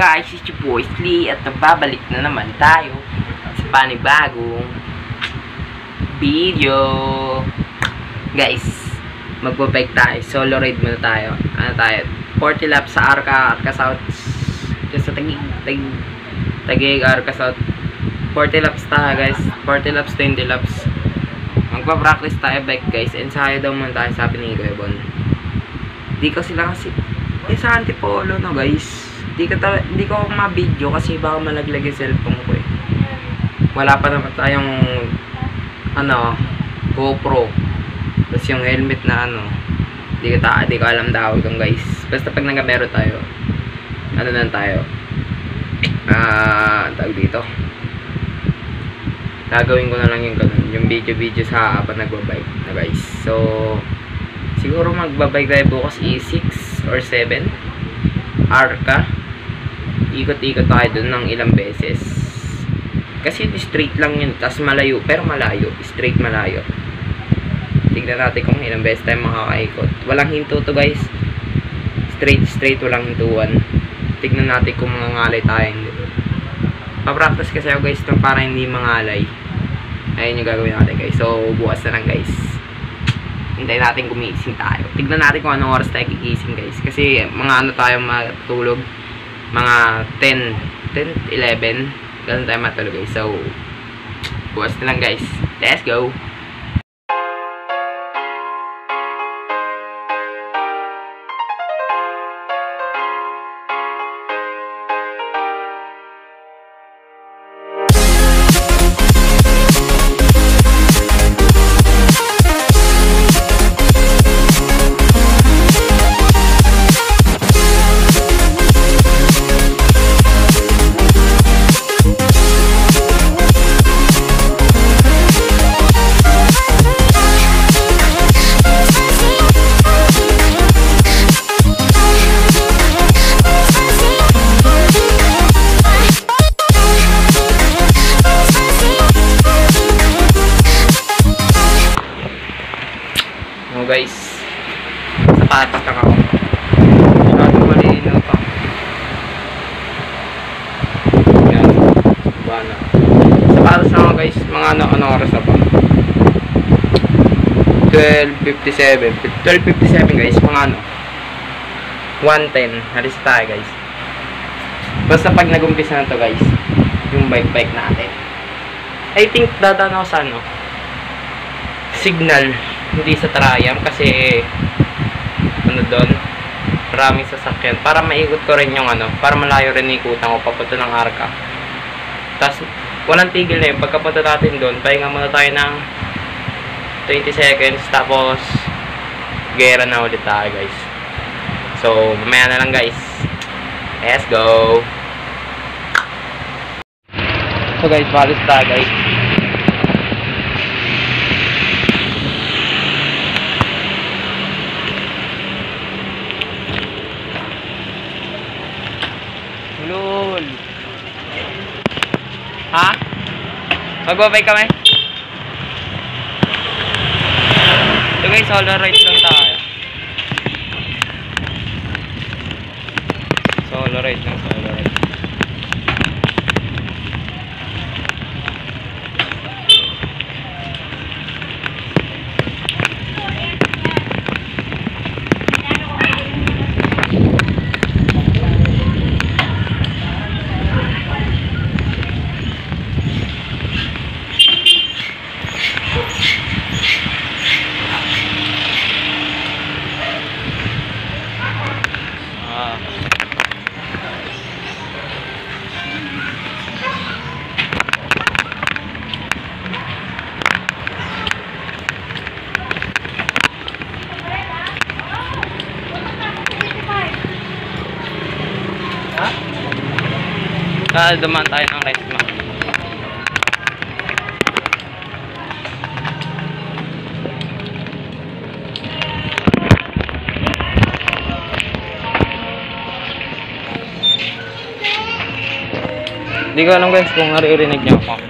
Guys? It's your boy Slee at babalik na naman tayo sa panibagong video. Guys, magbabike tayo. Solo ride muna tayo. Ano tayo? 40 laps sa Arca, Arca South. Just sa Tagig, Tagig, Tagig, Arca South. 40 laps tayo guys. 40 laps, 20 laps. Magpa-practice tayo bike guys. Ensayo daw muna tayo sabi ni Kuya. Di ko sila kasi eh, sa antipolo no guys. Di ko, ta- di ko ma-video kasi baka malaglag yung cellphone ko eh. Wala pa naman tayong ano, GoPro. Tapos yung helmet na ano, di ko, ta di ko alam daw kung guys. Basta pag nagamero tayo, ano na tayo, ah, tawag dito. Gagawin ko na lang yung ganun, yung video-video sa habang nagbabike na guys. So, siguro magbabike tayo bukas E6 or 7 Arca ikot-ikot tayo dun ng ilang beses. Kasi straight lang yun tas malayo pero malayo straight malayo. Tignan natin kung ilang beses tayo makakaikot. Walang hinto to guys. Straight straight walang hintuan. Tignan natin kung mangangalay tayo hindi. Papractice kasi ako guys para hindi mangalay. Ayun yung gagawin natin guys. So bukas na lang guys. Hintayin natin gumising tayo. Tignan natin kung anong oras tayo gigising guys. Kasi mga ano tayo matulog. Mga 10, 10, 11. Ganun tayo matulog guys. So, bukas na lang guys. Let's go! Bana. Sapatos lang ako guys. Mga ano, ano oras na pa. 12.57. 12.57 guys. Mga ano. 1.10. Halis tayo guys. Basta pag nag-umpisa na to guys. Yung bike-bike natin. I think dadaan ako sa ano. Signal hindi sa Triumph kasi ano doon maraming sasakyan para maikot ko rin yung ano para malayo rin ikutan ko papunta ng Arca tapos walang tigil na yun. Pagkapunta natin doon pahinga muna tayo ng 20 seconds tapos gera na ulit tayo guys. So mamaya na lang guys. Let's go! So guys balis tayo guys Lul. Ha? Magbabay kami? Ito guys, solo ride lang tayo. Solo ride lang, solo ride. Ah. Ah, dumaan tayo ng rest map. Hindi ko alam guys kung naririnig niyo ako.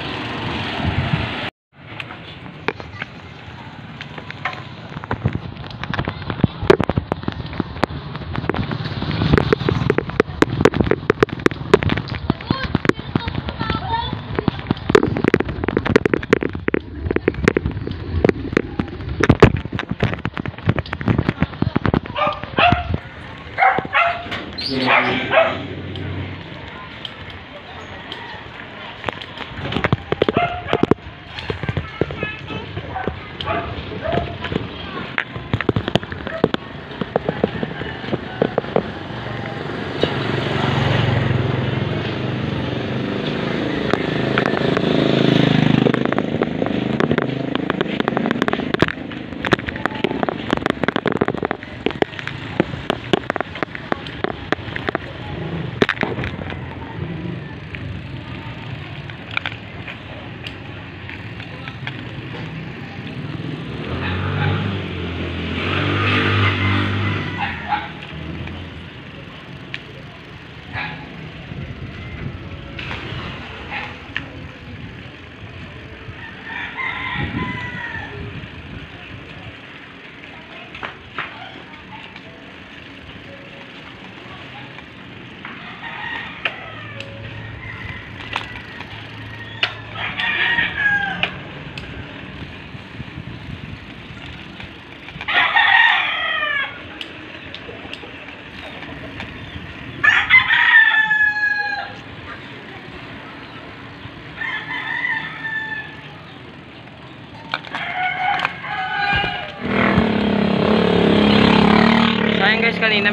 Yeah.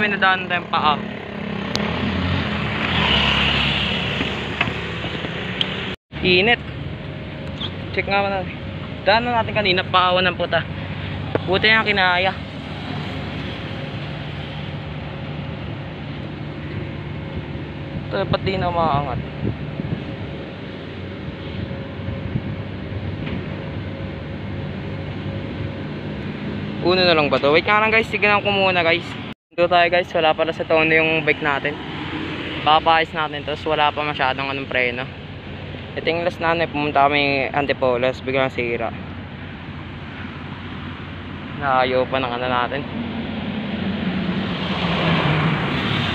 May nadaan tayong paa. Init. Check nga natin. Daanan natin kanina, paawan ng puta. Buti nga kinaya. Ito, ba't di na maangat? Uno na lang ba to? Wait nga lang guys, tignan ko muna guys. Dito tayo guys, wala pala sa tono yung bike natin. Papayos natin, tapos wala pa masyadong anong preno. Ito yung last na pumunta kami Antipolis, biglang sira. Naayaw pa ng ano natin.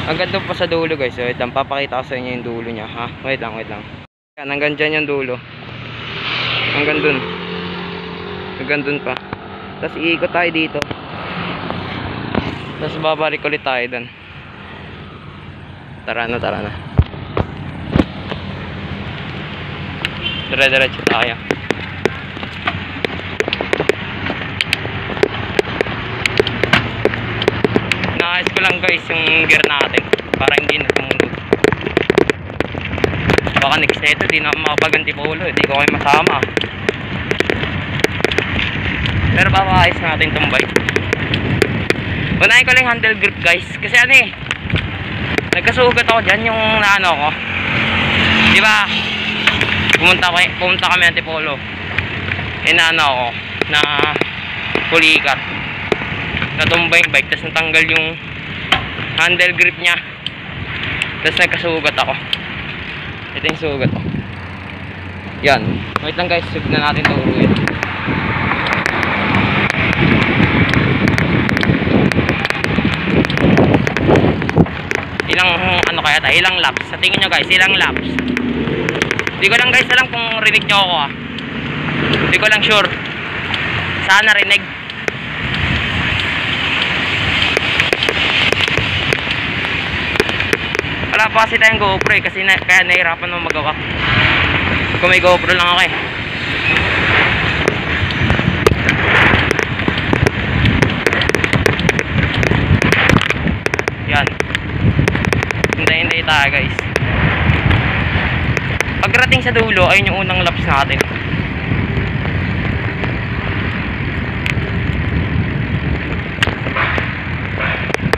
Ang ganda pa sa dulo guys, wait lang, papakita ko sa inyo yung dulo niya ha. Wait lang, wait lang. Yan, hanggang dyan yung dulo. Hanggang dun. Hanggang dun pa. Tapos iikot tayo dito. Tapos babalik ulit tayo dun. Tara na, tara na. Dire-diretso tayo. Naayos ko lang guys yung gear natin para hindi na tumunog. Baka next na ito, di na makapaganti polo. Hindi ko kayo masama. Pero papaayos natin itong bike. Unahin ko lang handle grip guys. Kasi ano eh. Nagkasugat ako dyan yung naano ko. Di ba? Pumunta, ko, pumunta kami Antipolo. Eh naano ako. Na pulikat. Natumba yung bike. Tapos natanggal yung handle grip niya. Tapos nagkasugat ako. Ito yung sugat. Yan. Wait lang guys. Sug na natin turuin. ilang ano kaya tayo, ilang laps. Sa tingin nyo guys, ilang laps. Hindi ko lang guys alam kung rinig nyo ako ah. Ko lang sure. Sana rinig. Wala pa kasi tayong GoPro eh, kasi na, kaya nahirapan mo magawa. Kung may GoPro lang ako eh. Yan. Hintay-hintay tayo guys. Pagdating sa dulo, ayun yung unang laps natin.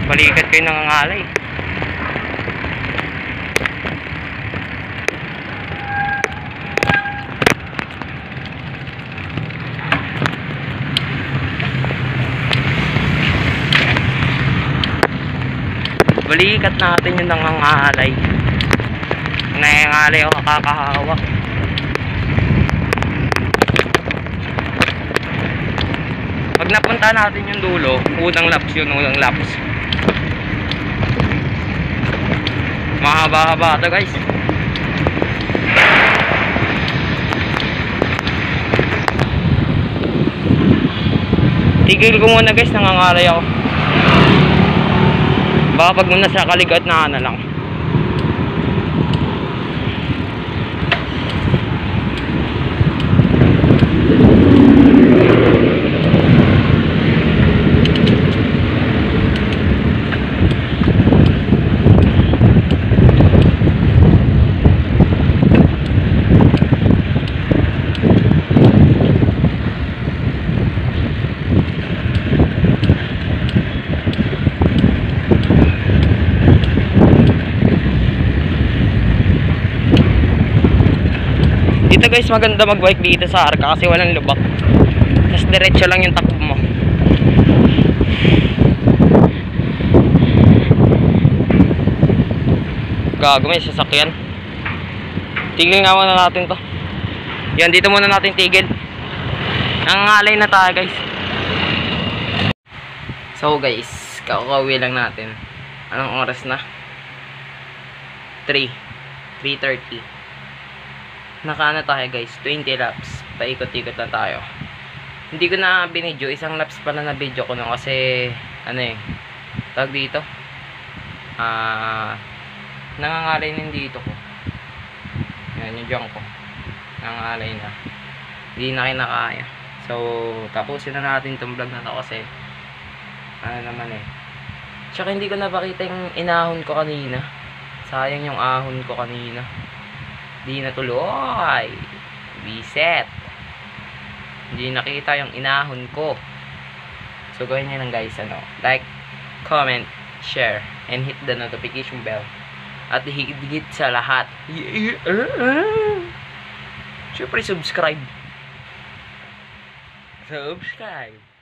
Balikat kayo nangangalay. balikat natin yung nangangalay. Nangangalay ako kakahawak pag napunta natin yung dulo unang laps yun unang laps. Mahaba-haba ito guys. Tigil ko muna guys. Nangangalay ako. Baka pag muna sa kaligat na na lang. Dito guys, maganda mag-bike dito sa Arca kasi walang lubak. Tapos diretso lang yung takbo mo. Gago, may sasakyan. Tigil nga muna natin to. Yan, dito muna natin tigil. Nangangalay na tayo guys. So guys, kakauwi lang natin. Anong oras na? 3. 3.30 nakaano tayo guys? 20 laps. Paikot-ikot na tayo. Hindi ko na binidyo. Isang laps pala na video ko no kasi ano eh tawag dito? Ah nangangalay din dito ko. Yan yung junk ko. Nangangalay na. Hindi na kinakaya. So tapusin na natin itong vlog na to kasi ano naman eh. Tsaka hindi ko napakita yung inahon ko kanina. Sayang yung ahon ko kanina Di natuloy. Reset. Hindi nakita yung inahon ko. So, gawin nyo lang guys, ano, like, comment, share, and hit the notification bell. At higit sa lahat, syempre subscribe. Subscribe.